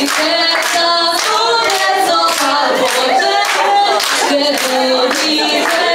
Świetna, cudowna, zobaczę, kiedy nie